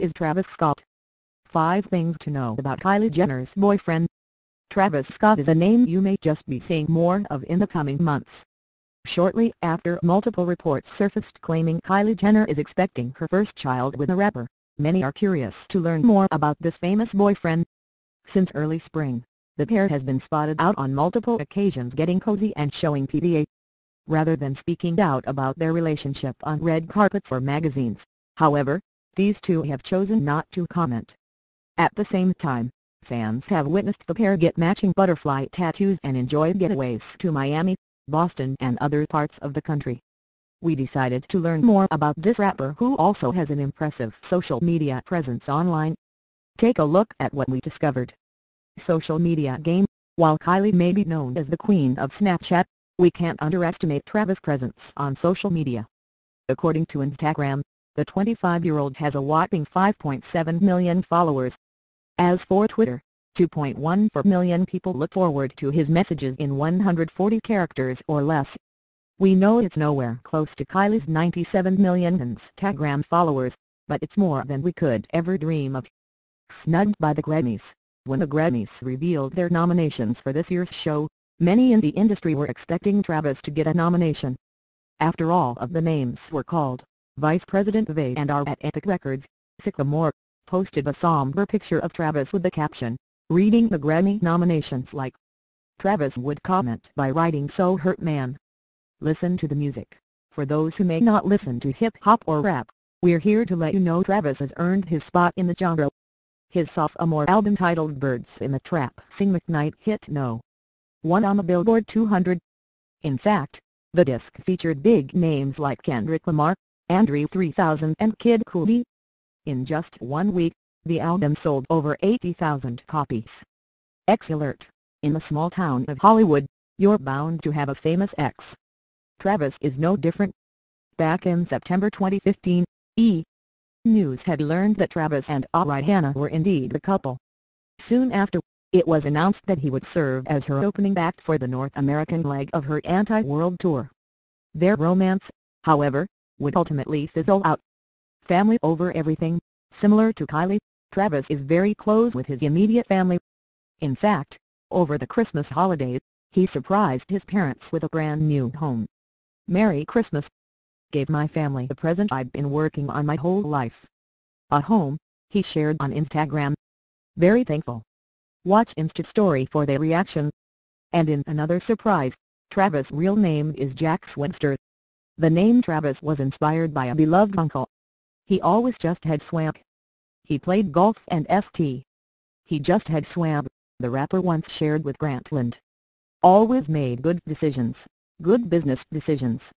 is Travis Scott? 5 things to know about Kylie Jenner's boyfriend. Travis Scott is a name you may just be seeing more of in the coming months. Shortly after multiple reports surfaced claiming Kylie Jenner is expecting her first child with a rapper, many are curious to learn more about this famous boyfriend. Since early spring, the pair has been spotted out on multiple occasions getting cozy and showing PDA. Rather than speaking out about their relationship on red carpets or magazines, however, these two have chosen not to comment. At the same time, fans have witnessed the pair get matching butterfly tattoos and enjoy getaways to Miami, Boston and other parts of the country. We decided to learn more about this rapper who also has an impressive social media presence online. Take a look at what we discovered. Social media game, while Kylie may be known as the queen of Snapchat, we can't underestimate Travis' presence on social media. According to Instagram, the 25-year-old has a whopping 5.7 million followers. As for Twitter, 2.14 million people look forward to his messages in 140 characters or less. We know it's nowhere close to Kylie's 97 million Instagram followers, but it's more than we could ever dream of. Snugged by the Grammys, when the Grammys revealed their nominations for this year's show, many in the industry were expecting Travis to get a nomination. After all of the names were called, Vice President of A&R at Epic Records, Sickamore, posted a somber picture of Travis with the caption, reading the Grammy nominations like. Travis would comment by writing So Hurt Man. Listen to the music. For those who may not listen to hip-hop or rap, we're here to let you know Travis has earned his spot in the genre. His sophomore album titled Birds in the Trap Sing McKnight hit no. 1 on the Billboard 200. In fact, the disc featured big names like Kendrick Lamar, Andre 3000 and Kid Cudi. In just one week, the album sold over 80,000 copies. X alert! In the small town of Hollywood, you're bound to have a famous ex. Travis is no different. Back in September 2015, E! News had learned that Travis and Rihanna were indeed a couple. Soon after, it was announced that he would serve as her opening act for the North American leg of her anti-world tour. Their romance, however, would ultimately fizzle out. Family over everything, similar to Kylie, Travis is very close with his immediate family. In fact, over the Christmas holidays, he surprised his parents with a brand new home. Merry Christmas! Gave my family the present I've been working on my whole life. A home, he shared on Instagram. Very thankful. Watch Insta story for their reaction. And in another surprise, Travis' real name is Jacques Webster. The name Travis was inspired by a beloved uncle. He always just had swag. He played golf and St. He just had swag, the rapper once shared with Grantland. Always made good decisions, good business decisions.